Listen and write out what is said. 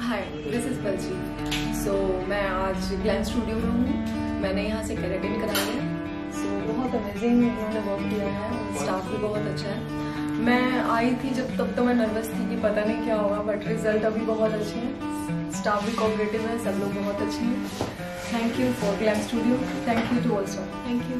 Hi this is Baljeet so मैं आज Glenn studio में हूँ। मैंने यहाँ से कैरेटिन कराया है। सो so, बहुत अमेजिंग उन्होंने वर्क किया है। स्टाफ भी बहुत अच्छा है। मैं आई थी जब तब तो मैं नर्वस थी कि पता नहीं क्या होगा बट रिज़ल्ट अभी बहुत अच्छे हैं। स्टाफ भी कोऑपरेटिव है सब लोग बहुत अच्छे हैं। Thank you for Glen studio thank you to also thank you